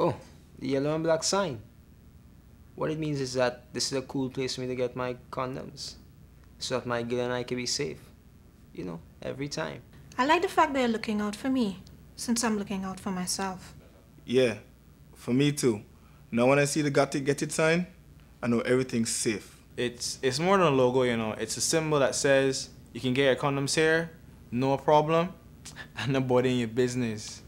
Oh, the yellow and black sign. What it means is that this is a cool place for me to get my condoms. So that my girl and I can be safe. You know, every time. I like the fact they are looking out for me, since I'm looking out for myself. Yeah, for me too. Now when I see the got it, get it sign, I know everything's safe. It's it's more than a logo, you know. It's a symbol that says you can get your condoms here, no problem, and nobody in your business.